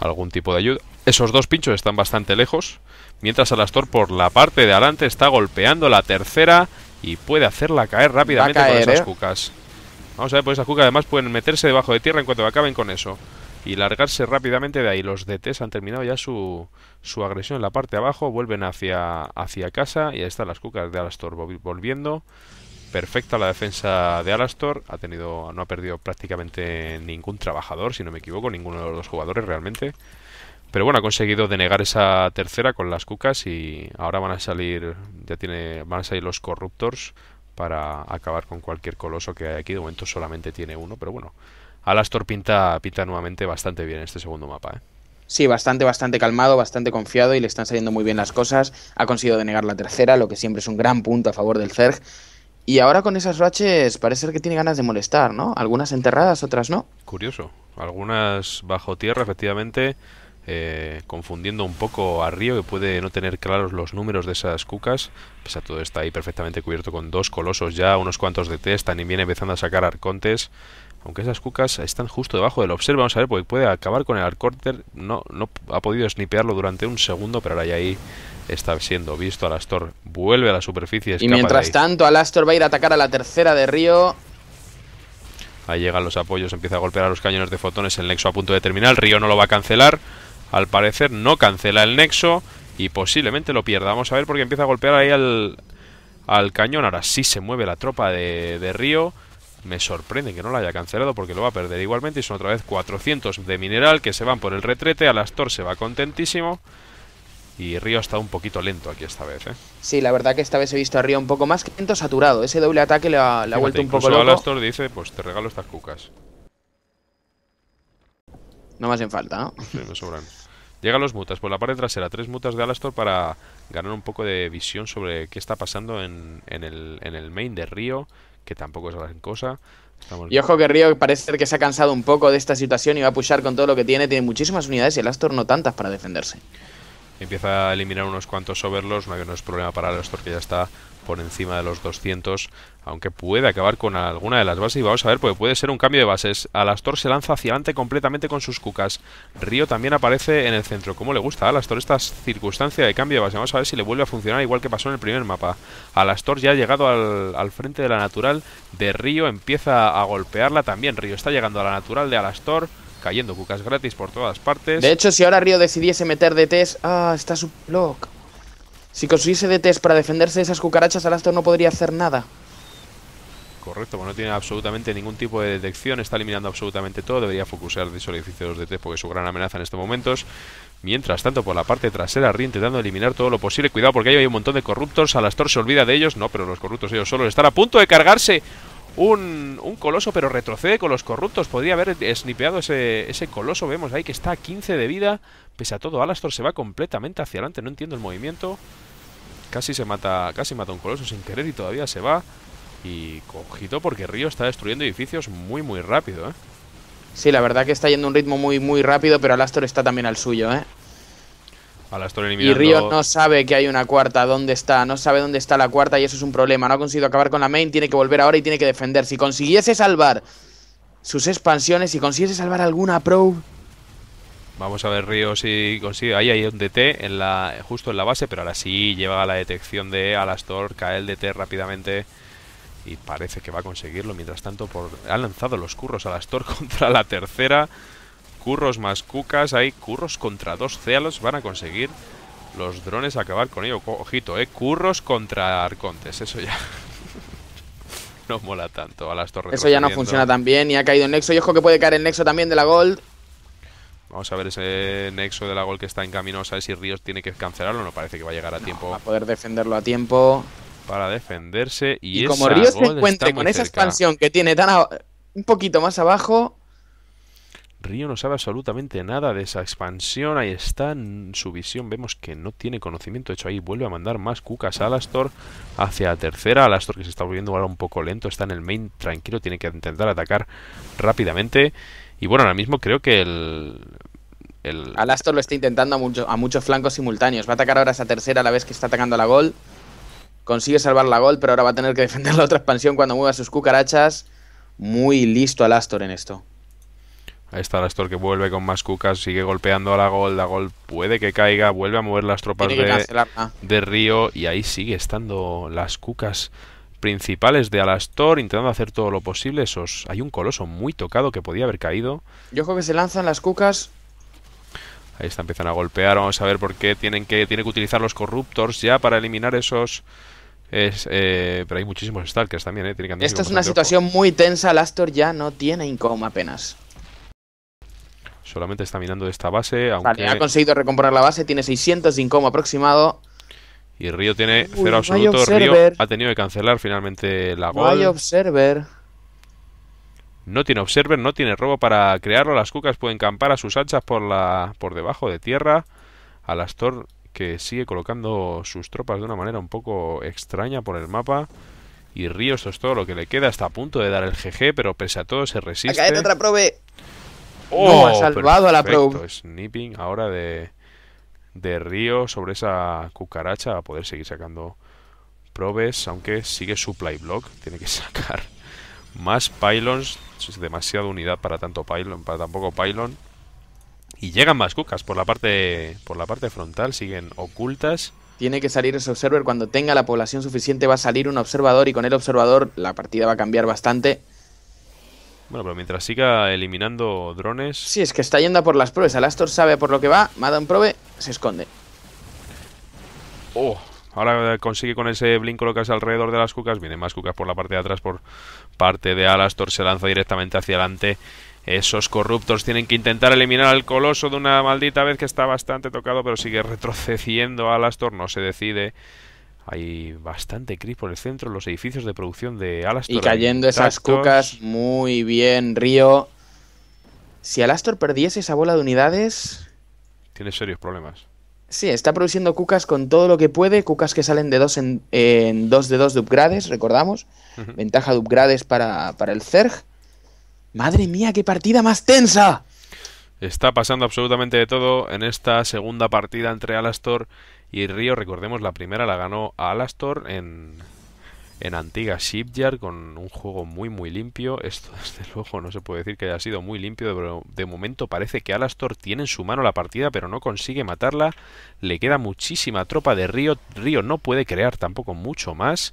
algún tipo de ayuda. Esos dos pinchos están bastante lejos. Mientras Alastor por la parte de adelante está golpeando la tercera y puede hacerla caer rápidamente con esas ¿eh? cucas. Vamos a ver, pues esa cuca además pueden meterse debajo de tierra en cuanto acaben con eso. Y largarse rápidamente de ahí. Los DTs han terminado ya su, su agresión en la parte de abajo. Vuelven hacia, hacia casa. Y ahí están las cucas de Alastor volviendo. Perfecta la defensa de Alastor. Ha tenido, no ha perdido prácticamente ningún trabajador, si no me equivoco. Ninguno de los dos jugadores realmente. Pero bueno, ha conseguido denegar esa tercera con las cucas y ahora van a salir, ya tiene, van a salir los corruptors para acabar con cualquier coloso que hay aquí. De momento solamente tiene uno, pero bueno, Alastor pinta, pinta nuevamente bastante bien este segundo mapa. ¿eh? Sí, bastante, bastante calmado, bastante confiado y le están saliendo muy bien las cosas. Ha conseguido denegar la tercera, lo que siempre es un gran punto a favor del Zerg. Y ahora con esas raches parece ser que tiene ganas de molestar, ¿no? Algunas enterradas, otras no. Curioso. Algunas bajo tierra, efectivamente. Eh, confundiendo un poco a Río, que puede no tener claros los números de esas cucas. Pese a todo, está ahí perfectamente cubierto con dos colosos ya, unos cuantos de test, también viene empezando a sacar arcontes. Aunque esas cucas están justo debajo del observa, vamos a ver, porque puede acabar con el arconter. No, no ha podido snipearlo durante un segundo, pero ahora ya ahí está siendo visto. Alastor vuelve a la superficie. Y mientras tanto, Alastor va a ir a atacar a la tercera de Río. Ahí llegan los apoyos, empieza a golpear a los cañones de fotones. El nexo a punto de terminar. Río no lo va a cancelar. Al parecer no cancela el nexo y posiblemente lo pierda. Vamos a ver porque empieza a golpear ahí al, al cañón. Ahora sí se mueve la tropa de, de Río. Me sorprende que no lo haya cancelado porque lo va a perder igualmente. Y son otra vez 400 de mineral que se van por el retrete. Alastor se va contentísimo. Y Río está un poquito lento aquí esta vez, ¿eh? Sí, la verdad que esta vez he visto a Río un poco más lento saturado. Ese doble ataque le ha, vuelto un poco loco. Alastor dice, pues te regalo estas cucas. No me hacen falta, ¿no? Sí, me sobran. Llegan los mutas por la parte trasera, tres mutas de Alastor para ganar un poco de visión sobre qué está pasando en, el, en el main de Río, que tampoco es gran cosa. Y ojo que Río parece ser que se ha cansado un poco de esta situación y va a pushar con todo lo que tiene. Tiene muchísimas unidades y el Astor no tantas para defenderse. Empieza a eliminar unos cuantos overlos, no, no es problema para el Astor que ya está por encima de los 200, aunque puede acabar con alguna de las bases y vamos a ver, porque puede ser un cambio de bases. Alastor se lanza hacia adelante completamente con sus cucas. Río también aparece en el centro. ¿Cómo le gusta a Alastor esta circunstancia de cambio de base? Vamos a ver si le vuelve a funcionar igual que pasó en el primer mapa. Alastor ya ha llegado al, frente de la natural de Río, empieza a golpearla también. Río está llegando a la natural de Alastor cayendo cucas gratis por todas partes. De hecho, si ahora Río decidiese meter DTs... Ah, está su block. Si consiguiese DTs para defenderse de esas cucarachas, Alastor no podría hacer nada. Correcto, pues no tiene absolutamente ningún tipo de detección, está eliminando absolutamente todo, debería focusar de esos edificios de DT porque es su gran amenaza en estos momentos. Mientras tanto, por la parte trasera, Río intentando eliminar todo lo posible. Cuidado porque ahí hay un montón de corruptos, Alastor se olvida de ellos. No, pero los corruptos ellos solo están a punto de cargarse un, un, coloso, pero retrocede con los corruptos. Podría haber snipeado ese, ese coloso. Vemos ahí que está a 15 de vida. Pese a todo, Alastor se va completamente hacia adelante. No entiendo el movimiento. Casi se mata, casi mata un coloso sin querer y todavía se va. Y cojito porque Río está destruyendo edificios muy, muy rápido, ¿eh? Sí, la verdad que está yendo a un ritmo muy, muy rápido, pero Alastor está también al suyo, ¿eh? Y Río no sabe que hay una cuarta, dónde está, no sabe dónde está la cuarta y eso es un problema. No ha conseguido acabar con la main, tiene que volver ahora y tiene que defender. Si consiguiese salvar sus expansiones, si consiguiese salvar alguna pro... Vamos a ver Río si consigue. Ahí hay un DT en la, justo en la base, pero ahora sí lleva la detección de Alastor, cae el DT rápidamente y parece que va a conseguirlo. Mientras tanto, por... ha lanzado los curros Alastor contra la tercera. Curros más cucas, hay curros contra dos cealos, van a conseguir los drones acabar con ello. Ojito, eh, curros contra arcontes, eso ya no mola tanto a las torres. Eso ya no funciona tan bien y ha caído el nexo. Y ojo que puede caer el nexo también de la Gold. Vamos a ver ese nexo de la Gold que está en camino. A ver si Ríos tiene que cancelarlo. No parece que va a llegar a tiempo. Va a poder defenderlo a tiempo. Para defenderse. Y, y como Ríos se encuentre con esa expansión que tiene tan un poquito más abajo, Río no sabe absolutamente nada de esa expansión. Ahí está en su visión. Vemos que no tiene conocimiento. De hecho, ahí vuelve a mandar más cucas a Alastor hacia la tercera. Alastor que se está volviendo ahora un poco lento. Está en el main tranquilo. Tiene que intentar atacar rápidamente. Y bueno, ahora mismo creo que el... el... Alastor lo está intentando a, mucho, a muchos flancos simultáneos. Va a atacar ahora esa tercera a la vez que está atacando a la gol. Consigue salvar la gol, pero ahora va a tener que defender la otra expansión cuando mueva sus cucarachas. Muy listo Alastor en esto. Ahí está Astor que vuelve con más cucas, sigue golpeando a la Gold, la Gold puede que caiga, vuelve a mover las tropas de, de, Río y ahí sigue estando las cucas principales de Alastor intentando hacer todo lo posible. Esos, hay un coloso muy tocado que podía haber caído. Yo creo que se lanzan las cucas. Ahí está, empiezan a golpear. Vamos a ver por qué tienen que, tiene que utilizar los corruptors ya para eliminar esos... Es, eh, pero hay muchísimos Stalkers también, ¿eh? Tiene que Esta es una situación muy tensa. Alastor ya no tiene incoma apenas. Solamente está minando esta base, aunque... Vale, ha conseguido recomponer la base, tiene 600 de income aproximado. Y Río tiene Uy, cero absoluto. Río ha tenido que cancelar finalmente la No hay gol. observer. No tiene observer, no tiene robo para crearlo. Las cucas pueden campar a sus hachas por la por debajo de tierra. Alastor que sigue colocando sus tropas de una manera un poco extraña por el mapa. Y Río, esto es todo lo que le queda. Está a punto de dar el GG, pero pese a todo se A resiste. caer otra probe. ¡Oh! No, ha salvado a la perfecto. probe. Snipping ahora de, de Río sobre esa cucaracha. A poder seguir sacando probes, aunque sigue supply block. Tiene que sacar más pylons. Es demasiada unidad para tanto pylon, para tan poco pylon. Y llegan más cucas por la parte por la parte frontal, siguen ocultas. Tiene que salir ese observer. Cuando tenga la población suficiente va a salir un observador y con el observador la partida va a cambiar bastante. Bueno, pero mientras siga eliminando drones, Sí, es que está yendo a por las probes. Alastor sabe por lo que va, mata un probe, se esconde. Oh, ahora consigue con ese blink colocarse alrededor de las cucas. Vienen más cucas por la parte de atrás, por parte de Alastor. Se lanza directamente hacia adelante. Esos corruptos tienen que intentar eliminar al coloso de una maldita vez que está bastante tocado, pero sigue retrocediendo Alastor. No se decide. Hay bastante creep por el centro. Los edificios de producción de Alastor. Y cayendo esas cucas, muy bien, Río. Si Alastor perdiese esa bola de unidades, Tiene serios problemas. sí, está produciendo cucas con todo lo que puede. Cucas que salen de 2 en, en 2 de 2 de upgrades, recordamos. Ventaja de upgrades para, para el Zerg. Madre mía, qué partida más tensa. Está pasando absolutamente de todo en esta segunda partida entre Alastor y Río. Recordemos, la primera la ganó Alastor en, en Antigua Shipyard con un juego muy muy limpio. Esto desde luego no se puede decir que haya sido muy limpio, pero de momento parece que Alastor tiene en su mano la partida, pero no consigue matarla. Le queda muchísima tropa de Río. Río no puede crear tampoco mucho más.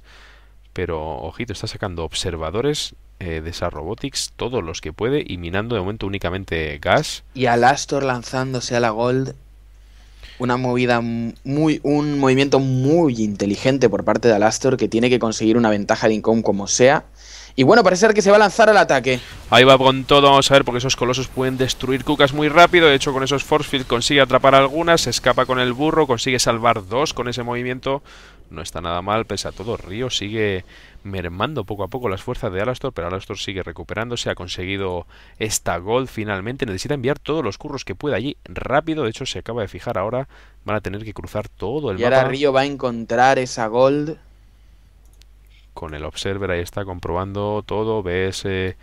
Pero, ojito, está sacando observadores eh, de esa robotics, todos los que puede, y minando de momento únicamente gas. Y Alastor lanzándose a la Gold. Una movida muy. Un movimiento muy inteligente por parte de Alastor que tiene que conseguir una ventaja de income como sea. Y bueno, parece ser que se va a lanzar al ataque. Ahí va con todo, vamos a ver, porque esos colosos pueden destruir cucas muy rápido. De hecho, con esos force field consigue atrapar algunas, se escapa con el burro, consigue salvar dos con ese movimiento. No está nada mal, pese a todo. Río sigue mermando poco a poco las fuerzas de Alastor, pero Alastor sigue recuperándose, ha conseguido esta gold finalmente. Necesita enviar todos los curros que pueda allí rápido. De hecho, se acaba de fijar ahora, van a tener que cruzar todo el Y ahora mapa Río va a encontrar esa Gold. con el observer. Ahí está comprobando todo, ve ese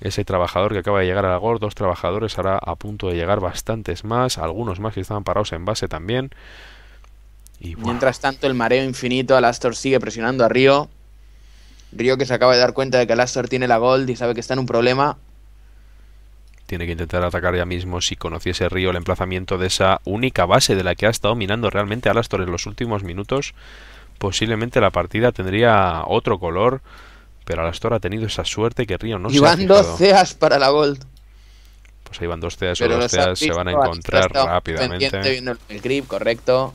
ese trabajador que acaba de llegar a la Gold, dos trabajadores, ahora a punto de llegar bastantes más, algunos más que estaban parados en base también. Y Mientras tanto, el mareo infinito, Alastor sigue presionando a Río. Río que se acaba de dar cuenta de que Alastor tiene la Gold y sabe que está en un problema. tiene que intentar atacar ya mismo si conociese Río el emplazamiento de esa única base de la que ha estado minando realmente Alastor en los últimos minutos. Posiblemente la partida tendría otro color, pero Alastor ha tenido esa suerte que Río no y se ha van dos fijado. CEAs para la Gold. Pues ahí van dos CEAs o dos CEAs se van a encontrar rápidamente. viendo el grip, correcto.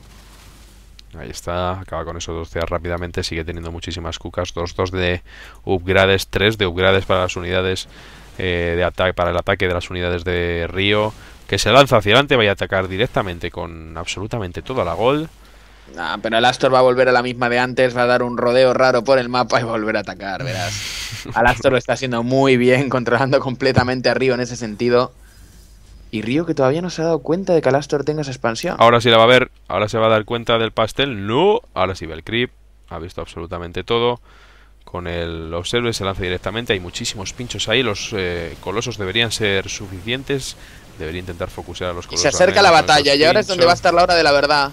Ahí está, acaba con esos dos CEAs rápidamente, sigue teniendo muchísimas cucas, dos, dos de upgrades, tres de upgrades para las unidades eh, de ataque, para el ataque de las unidades de Río, que se lanza hacia adelante, vaya a atacar directamente con absolutamente toda la gol. Nah, pero Alastor va a volver a la misma de antes, va a dar un rodeo raro por el mapa y volver a atacar, verás. Alastor lo está haciendo muy bien, controlando completamente a Río en ese sentido. Y Río que todavía no se ha dado cuenta de que Alastor tenga esa expansión. Ahora sí la va a ver, ahora se va a dar cuenta del pastel, no, ahora sí ve el creep, ha visto absolutamente todo. Con el observe se lanza directamente, hay muchísimos pinchos ahí, los eh, colosos deberían ser suficientes, debería intentar focusear a los Y colosos. se acerca la menos batalla y ahora es donde va a estar la hora de la verdad.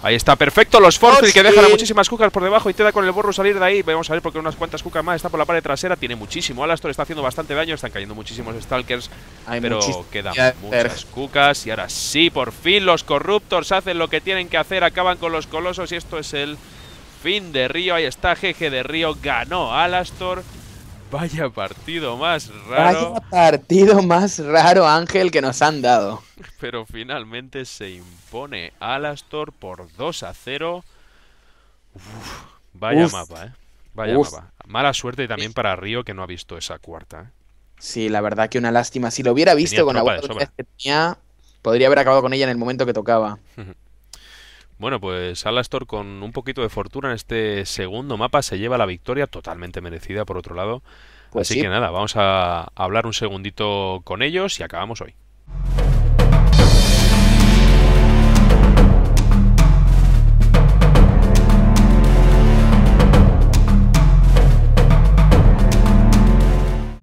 Ahí está, perfecto, los Forfield que dejan a muchísimas cucas por debajo y te da con el borro salir de ahí. Vamos a ver porque unas cuantas cucas más está por la pared trasera, tiene muchísimo. Alastor está haciendo bastante daño, están cayendo muchísimos Stalkers, Hay pero quedan muchas cucas. Y ahora sí, por fin los Corruptors hacen lo que tienen que hacer, acaban con los Colosos y esto es el fin de Río. Ahí está, GG de Río, ganó Alastor. Vaya partido más raro, Vaya partido más raro, Ángel, que nos han dado. pero finalmente se impone Alastor por 2 a 0. Uf, vaya Uf. mapa, eh. Vaya Uf. mapa. Mala suerte también para Río que no ha visto esa cuarta. eh. Sí, la verdad que una lástima. Si lo hubiera visto con la que tenía, podría haber acabado con ella en el momento que tocaba. Bueno, pues Alastor con un poquito de fortuna en este segundo mapa se lleva la victoria totalmente merecida por otro lado. Pues Así que nada, vamos a hablar un segundito con ellos y acabamos hoy.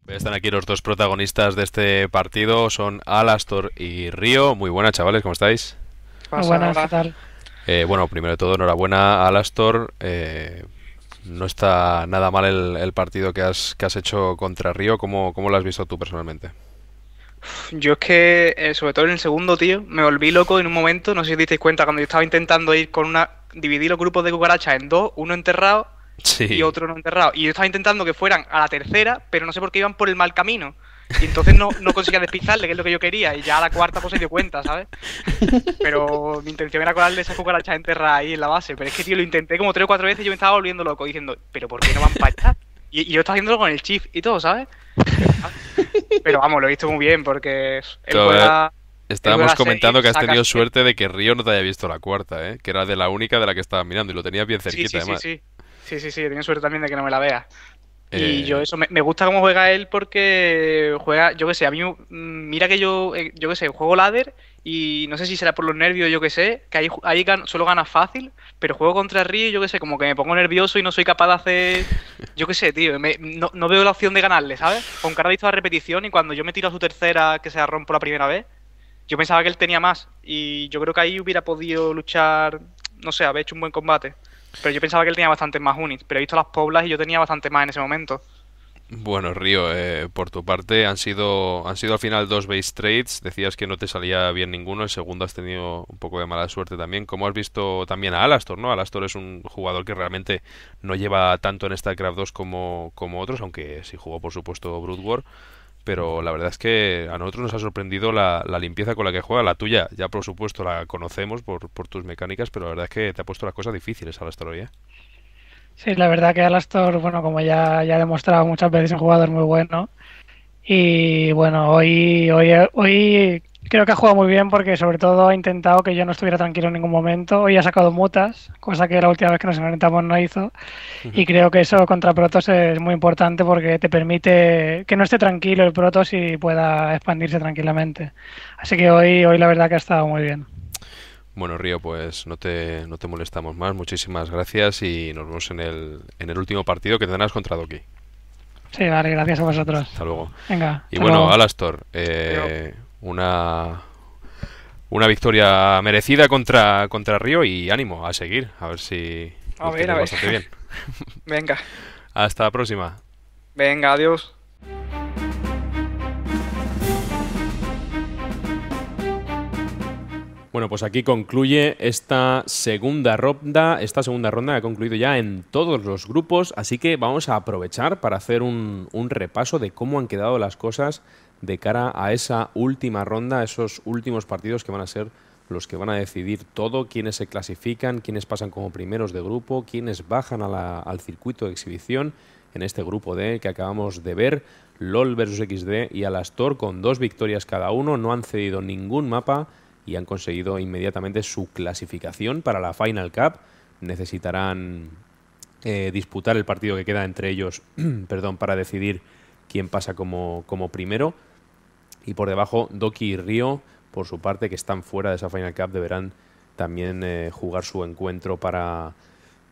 Están aquí los dos protagonistas de este partido, son Alastor y Río. Muy buenas, chavales, ¿cómo estáis? Muy buenas, ¿qué tal? Eh, bueno, primero de todo, enhorabuena, Alastor. Eh, no está nada mal el, partido que has, que has hecho contra Río. ¿Cómo, ¿Cómo lo has visto tú personalmente? Yo es que, eh, sobre todo en el segundo, tío, me volví loco en un momento. No sé si os disteis cuenta, cuando yo estaba intentando ir con una. dividir los grupos de cucarachas en dos, uno enterrado y otro no enterrado. Y yo estaba intentando que fueran a la tercera, pero no sé por qué iban por el mal camino. Y entonces no, no conseguía despistarle, que es lo que yo quería. Y ya a la cuarta pues se dio cuenta, ¿sabes? Pero mi intención era colarle esa cucaracha enterrada ahí en la base. Pero es que, tío, lo intenté como tres o cuatro veces y yo me estaba volviendo loco diciendo, ¿pero por qué no van para allá? Y, yo estaba haciéndolo con el chief y todo, ¿sabes? Pero vamos, lo he visto muy bien porque Estábamos comentando que has tenido suerte de que Río no te haya visto la cuarta, ¿eh? Que era de la única de la que estaba mirando y lo tenías bien cerquita, sí, además. Sí, sí. Sí, sí, sí, tenido suerte también de que no me la vea. Y yo eh. eso, me, gusta cómo juega él porque juega, yo qué sé, a mí, mm, mira que yo, eh, yo qué sé, juego ladder y no sé si será por los nervios, yo qué sé, que ahí, ahí solo gana fácil, pero juego contra Río y yo qué sé, como que me pongo nervioso y no soy capaz de hacer, yo qué sé, tío, no, no, veo la opción de ganarle, ¿sabes? Con cara visto la repetición y cuando yo me tiro a su tercera, que se rompo la primera vez, yo pensaba que él tenía más y yo creo que ahí hubiera podido luchar, no sé, haber hecho un buen combate. Pero yo pensaba que él tenía bastantes más units, pero he visto las poblas y yo tenía bastante más en ese momento. Bueno, Río, eh, por tu parte han sido han sido al final dos base trades. Decías que no te salía bien ninguno. El segundo has tenido un poco de mala suerte también. Como has visto también a Alastor, ¿no? Alastor es un jugador que realmente no lleva tanto en StarCraft 2 como, como otros, aunque sí jugó por supuesto Brood War pero la verdad es que a nosotros nos ha sorprendido la, limpieza con la que juega. La tuya, ya por supuesto, la conocemos por, por, tus mecánicas, pero la verdad es que te ha puesto las cosas difíciles a la historia. Sí, la verdad que Alastor, bueno, como ya, ya he demostrado muchas veces, es un jugador muy bueno. Y bueno, hoy, hoy, hoy creo que ha jugado muy bien porque sobre todo ha intentado que yo no estuviera tranquilo en ningún momento. Hoy ha sacado mutas, cosa que la última vez que nos enfrentamos no hizo. Y creo que eso contra Protoss es muy importante porque te permite que no esté tranquilo el Protoss y pueda expandirse tranquilamente. Así que hoy, hoy la verdad que ha estado muy bien. Bueno, Río, pues no te, no te molestamos más. Muchísimas gracias y nos vemos en el, en el último partido que tendrás contra Doki. Sí, vale, gracias a vosotros. Hasta luego. Venga. Y bueno, Alastor, eh, una, una victoria merecida contra, contra Río y ánimo a seguir, a ver si a ver, a ver. bien. Venga. Hasta la próxima. Venga, adiós. Bueno, pues aquí concluye esta segunda ronda. Esta segunda ronda ha concluido ya en todos los grupos, así que vamos a aprovechar para hacer un, un repaso de cómo han quedado las cosas de cara a esa última ronda, esos últimos partidos que van a ser los que van a decidir todo, quiénes se clasifican, quiénes pasan como primeros de grupo, quiénes bajan al circuito de exhibición en este grupo D que acabamos de ver. LOL versus XD y Alastor con dos victorias cada uno, no han cedido ningún mapa y han conseguido inmediatamente su clasificación para la Final Cup. Necesitarán eh, disputar el partido que queda entre ellos perdón, para decidir quién pasa como, como primero. Y por debajo, Doki y Río, por su parte, que están fuera de esa Final Cup, deberán también eh, jugar su encuentro para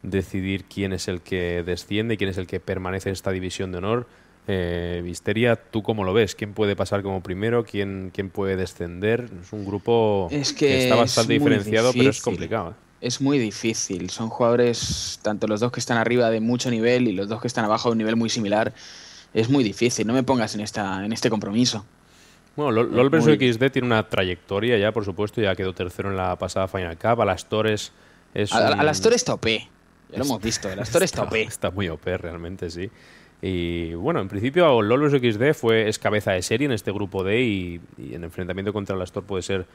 decidir quién es el que desciende y quién es el que permanece en esta división de honor. Eh, Visteria, ¿tú cómo lo ves? ¿Quién puede pasar como primero? ¿Quién, quién puede descender? Es un grupo que, está bastante diferenciado, pero es complicado. ¿eh? Es muy difícil. Son jugadores, tanto los dos que están arriba de mucho nivel y los dos que están abajo de un nivel muy similar. Es muy difícil. No me pongas en, esta, en este compromiso. Bueno, LOL, vs XD tiene una trayectoria ya, por supuesto, ya quedó tercero en la pasada Final Cup. Alastor es. es a, Alastor está OP. Ya lo hemos visto, Alastor está, OP. Está muy OP, realmente, sí. Y bueno, en principio LOL vs XD fue, es cabeza de serie en este grupo D y, y en enfrentamiento contra Alastor puede ser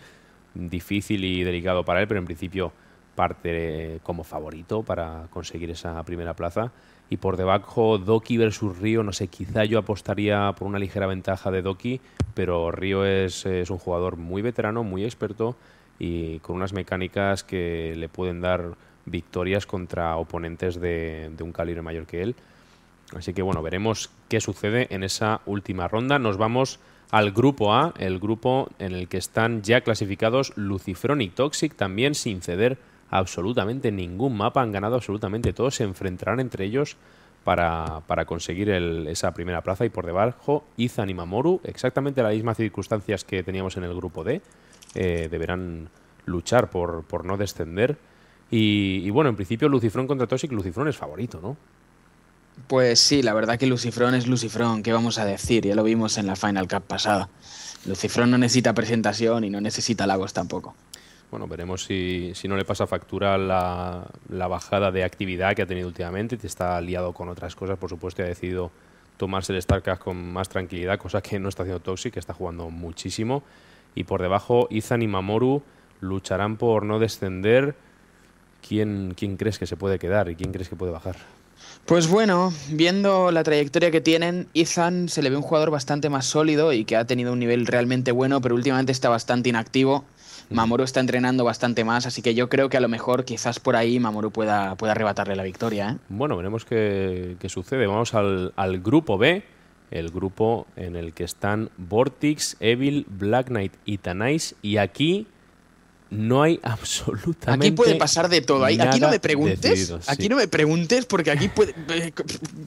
difícil y delicado para él, pero en principio parte como favorito para conseguir esa primera plaza. Y por debajo, Doki versus Río, no sé, quizá yo apostaría por una ligera ventaja de Doki, pero Río es, es un jugador muy veterano, muy experto y con unas mecánicas que le pueden dar victorias contra oponentes de, de un calibre mayor que él. Así que bueno, veremos qué sucede en esa última ronda. Nos vamos al grupo A, el grupo en el que están ya clasificados Lucifron y Toxic, también sin ceder absolutamente ningún mapa, han ganado absolutamente todos, se enfrentarán entre ellos para, para conseguir esa primera plaza y por debajo Izan y Mamoru, exactamente las mismas circunstancias que teníamos en el grupo D, eh, deberán luchar por, por no descender. Y, bueno, en principio Lucifron contra Toxic, Lucifron es favorito, ¿no? Pues sí, la verdad que Lucifron es Lucifron, ¿qué vamos a decir? Ya lo vimos en la Final Cup pasada. Lucifron no necesita presentación y no necesita lagos tampoco. Bueno, veremos si, si no le pasa factura la, la, bajada de actividad que ha tenido últimamente. Te está liado con otras cosas, por supuesto, y ha decidido tomarse el StarCraft con más tranquilidad, cosa que no está haciendo Toxic, que está jugando muchísimo. Y por debajo, Izan y Mamoru lucharán por no descender. ¿Quién, ¿Quién crees que se puede quedar y quién crees que puede bajar? Pues bueno, viendo la trayectoria que tienen, Ethan se le ve un jugador bastante más sólido y que ha tenido un nivel realmente bueno, pero últimamente está bastante inactivo. Mamoru está entrenando bastante más, así que yo creo que a lo mejor quizás por ahí Mamoru pueda, pueda arrebatarle la victoria. ¿eh? Bueno, veremos qué, qué sucede. Vamos al, al, grupo B, el grupo en el que están Vortix, Evil, Black Knight y Tanais. Y aquí no hay absolutamente. Aquí puede pasar de todo. Aquí no me preguntes. Decidido, sí. Aquí no me preguntes porque aquí puede.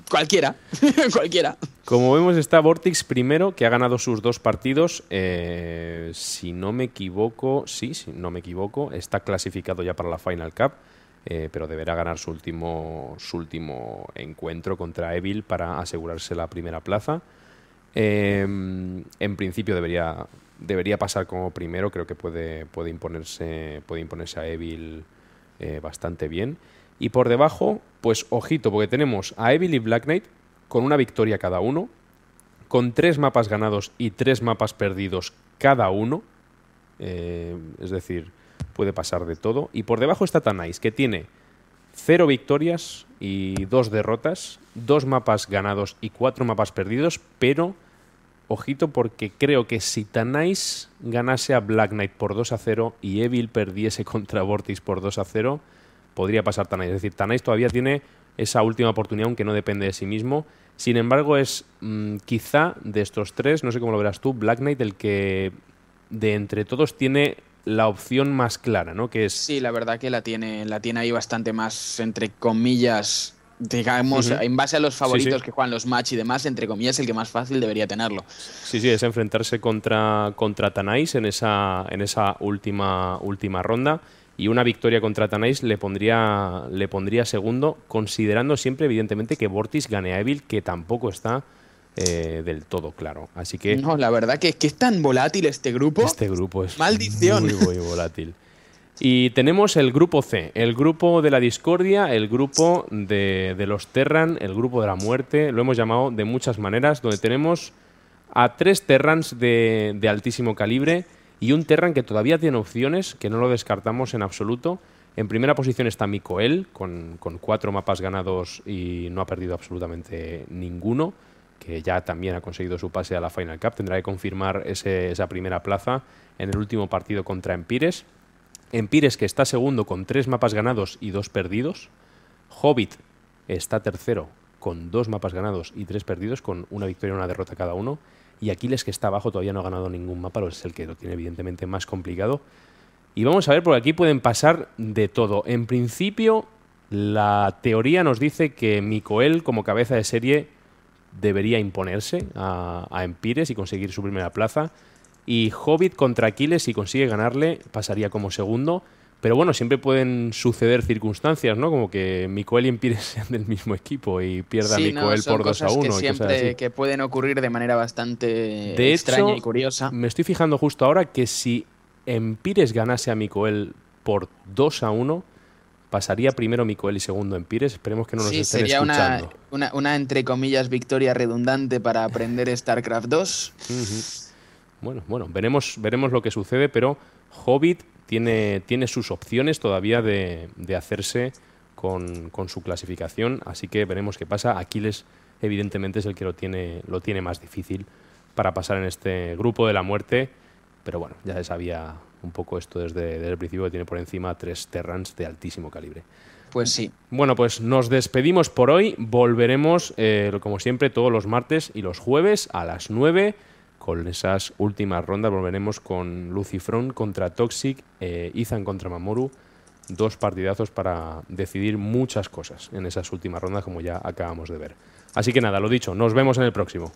cualquiera. cualquiera. Como vemos, está Vortix primero, que ha ganado sus dos partidos. Eh, si no me equivoco, sí, si no me equivoco, está clasificado ya para la Final Cup. Eh, pero deberá ganar su último, su último encuentro contra Evil para asegurarse la primera plaza. Eh, en principio debería, debería pasar como primero, creo que puede, puede, imponerse, puede imponerse a Evil eh, bastante bien. Y por debajo, pues ojito, porque tenemos a Evil y Black Knight con una victoria cada uno, con tres mapas ganados y tres mapas perdidos cada uno. Eh, es decir, puede pasar de todo. Y por debajo está Tanais, que tiene cero victorias y dos derrotas, dos mapas ganados y cuatro mapas perdidos, pero ojito porque creo que si Tanais ganase a Black Knight por 2 a 0 y Evil perdiese contra Vortis por 2 a 0, podría pasar Tanais. Es decir, Tanais todavía tiene esa última oportunidad, aunque no depende de sí mismo. Sin embargo, es mmm, quizá de estos tres, no sé cómo lo verás tú, Black Knight el que de entre todos tiene la opción más clara, ¿no? Que es... Sí, la verdad que la tiene, la tiene ahí bastante más, entre comillas, digamos, uh -huh. en base a los favoritos sí, sí. que juegan los match y demás, entre comillas, el que más fácil debería tenerlo. Sí, sí, es enfrentarse contra, contra Tanais en esa, en esa última, última ronda. Y una victoria contra Tanais le pondría, le pondría segundo, considerando siempre, evidentemente, que Vortis gane a Evil, que tampoco está eh, del todo claro. Así que. No, la verdad que, que es tan volátil este grupo. Este grupo es Maldición. muy, muy volátil. Y tenemos el grupo C, el grupo de la discordia, el grupo de, los Terran, el grupo de la muerte, lo hemos llamado de muchas maneras, donde tenemos a tres Terrans de, de altísimo calibre y un Terran que todavía tiene opciones, que no lo descartamos en absoluto. En primera posición está Mikoel, con, con cuatro mapas ganados y no ha perdido absolutamente ninguno, que ya también ha conseguido su pase a la Final Cup. Tendrá que confirmar ese, esa primera plaza en el último partido contra Empires. Empires, que está segundo con tres mapas ganados y dos perdidos. Hobbit está tercero con dos mapas ganados y tres perdidos, con una victoria y una derrota cada uno. Y Aquiles, que está abajo, todavía no ha ganado ningún mapa, es el que lo tiene evidentemente más complicado. Y vamos a ver, porque aquí pueden pasar de todo. En principio, la teoría nos dice que Mikoel, como cabeza de serie, debería imponerse a, a Empires y conseguir su primera plaza. Y Hobbit contra Aquiles, si consigue ganarle, pasaría como segundo. Pero bueno, siempre pueden suceder circunstancias, ¿no? Como que Mikoel y Empires sean del mismo equipo y pierda sí, Mikoel no, por 2 a 1. Que siempre que pueden ocurrir de manera bastante de extraña hecho, y curiosa. Me estoy fijando justo ahora que si Empires ganase a Mikoel por 2 a 1, pasaría primero Mikoel y segundo Empires. Esperemos que no nos sí, estén sería escuchando. Una, una, una, entre comillas, victoria redundante para aprender StarCraft 2. Uh -huh. Bueno, bueno, veremos, veremos lo que sucede, pero Hobbit tiene, tiene sus opciones todavía de, de hacerse con, con, su clasificación, así que veremos qué pasa. Aquiles evidentemente es el que lo tiene, lo tiene más difícil para pasar en este grupo de la muerte, pero bueno, ya se sabía un poco esto desde, desde el principio que tiene por encima tres Terrans de altísimo calibre. Pues sí. Bueno, pues nos despedimos por hoy. Volveremos, eh, como siempre, todos los martes y los jueves a las 9 con esas últimas rondas. Volveremos con Lucifron contra Toxic, eh, Ethan contra Mamoru. Dos partidazos para decidir muchas cosas en esas últimas rondas, como ya acabamos de ver. Así que nada, lo dicho, nos vemos en el próximo.